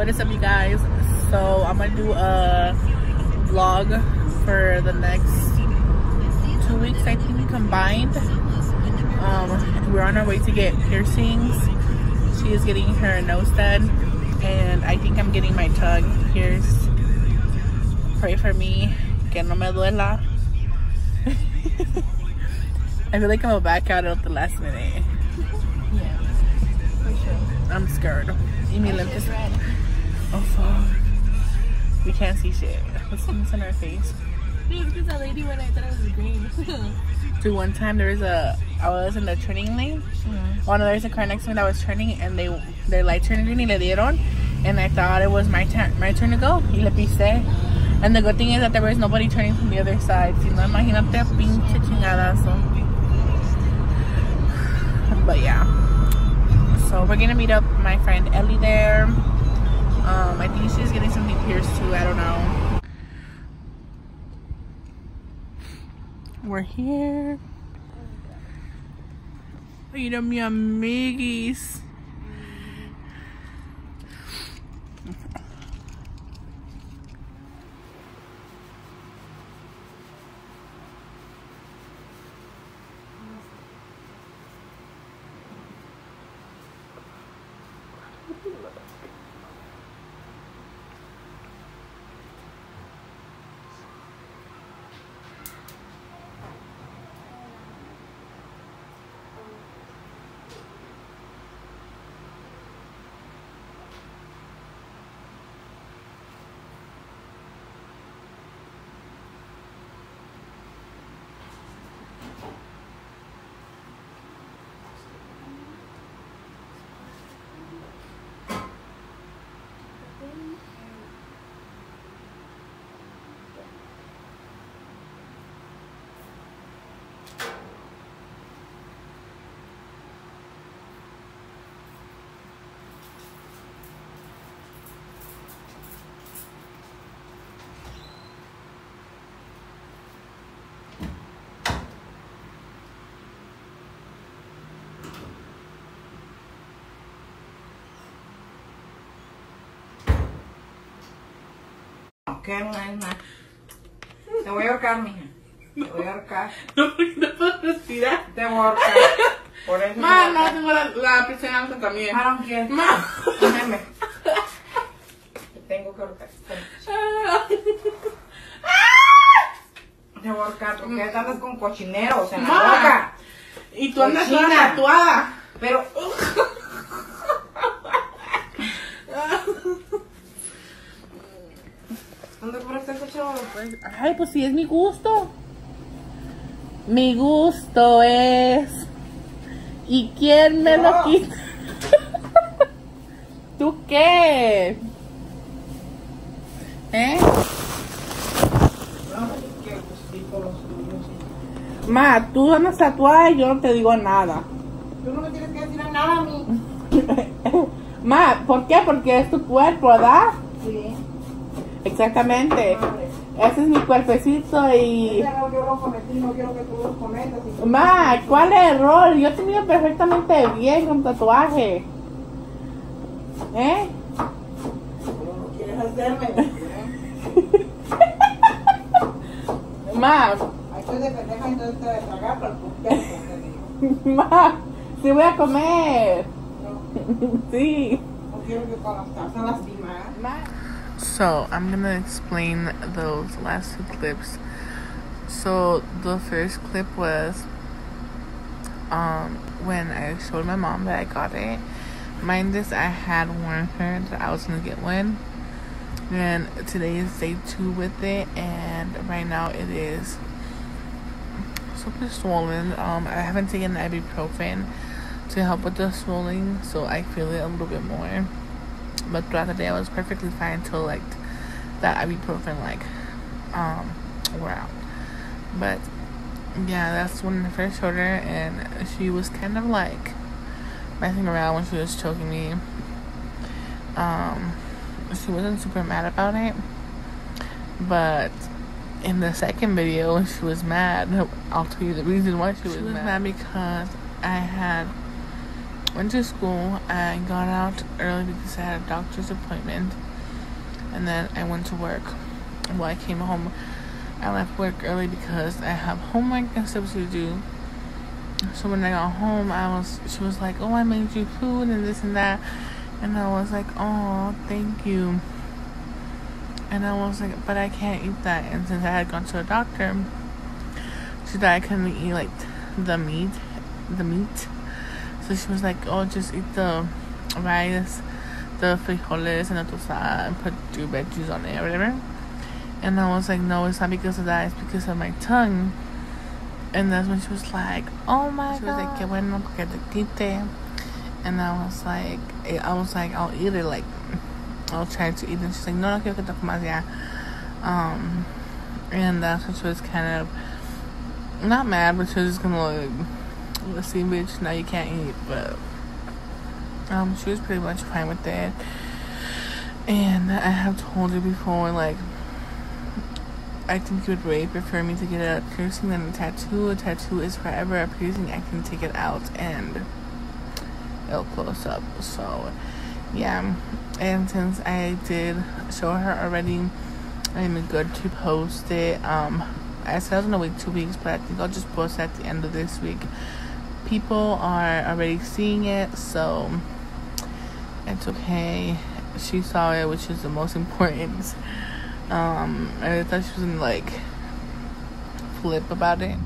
what is up you guys? So i'm gonna do a vlog for the next two weeks i think combined. Um we're on our way to get piercings. She is getting her nose done and i think i'm getting my tongue pierced. Pray for me que no me duela. I feel like i'm gonna back out at the last minute. Yeah, for sure. i'm scared. Y mi My lentes red. Oh fuck. We can't see shit. What's in our face? Dude, because that lady when I thought it was green. Dude, one time there was a I was in the turning lane. Oh no, there's a car next to me that was turning and they their light turned green y le dieron and I thought it was my turn my turn to go y le pisé. And the good thing is that there was nobody turning from the other side. Si no, imagínate pinche chingadazo. But yeah. So we're gonna meet up my friend Ellie there. Um, I think she's getting something pierced too. I don't know. We're here. Mira mi amiguis. ¿Qué no es nada? Te voy a ahorcar, mija. Te voy a ahorcar. No, porque no puedo respirar. Te voy a ahorcar. Por eso. Ma, no tengo la, la presión alta también. I don't care. Ma. Déjame. Te tengo que ahorcar. Te voy a ahorcar porque ya andas con cochineros en la boca. Y tú andas toda tatuada. Pero. Chavo? Ay, pues sí, es mi gusto. Mi gusto es. ¿Y quién me lo Yo. quita? ¿Tú qué? ¿Eh? Tuyos. Ma, tú andas tatuada y yo no te digo nada. Tú no me tienes que decir nada a mí. Ma, ¿por qué? Porque es tu cuerpo, ¿verdad? Sí. Exactamente. Ese es mi cuerpecito y... Ma, ¿cuál error? Yo te miro perfectamente bien con tatuaje. ¿Eh? No ¿Quieres hacerme? Ma. Ma, si voy a comer. No. Sí. No quiero que con las calzas lastimadas. So I'm gonna explain those last two clips. So the first clip was um when I showed my mom that I got it. Mind this, I had warned her that I was gonna get one. And today is day two with it, and right now it is super swollen. Um, I haven't taken ibuprofen to help with the swelling, so I feel it a little bit more. But throughout the day, I was perfectly fine until like that ibuprofen like um wore out. But yeah, that's when I first showed her, and she was kind of like messing around when she was choking me. Um, she wasn't super mad about it, but in the second video, when she was mad, I'll tell you the reason why she was, mad. because I had went to school. I got out early because I had a doctor's appointment. And then I went to work. Well, I came home. I left work early because I have homework and stuff to do. So when I got home, I was she was like, "Oh, I made you food and this and that," and I was like, "Oh, thank you." And I was like, "But I can't eat that." And since I had gone to a doctor, she said I couldn't eat like the meat, the meat. So she was like, "Oh, just eat the rice, the frijoles, and the tostada, and put two veggies on it or whatever." And I was like, "No, it's not because of that. It's because of my tongue." And that's when she was like, "Oh my she god!" She was like, "Qué bueno porque te quite." And I was like, I was like, I'll eat it. Like, I'll try to eat it. And She's like, "No, no quiero que te comas ya." Um, and that's when she was kind of not mad, but she was just gonna like, see, bitch, now you can't eat. But um, she was pretty much fine with that. And I have told her before, like, I think you would way prefer me to get a piercing than a tattoo. A tattoo is forever. A piercing, I can take it out and it'll close up. So, yeah. And since I did show her already, I'm good to post it. Um, I said I was gonna wait two weeks, but I think I'll just post at the end of this week. People are already seeing it, so it's okay. She saw it, which is the most important. Um, I thought she was gonna like flip about it.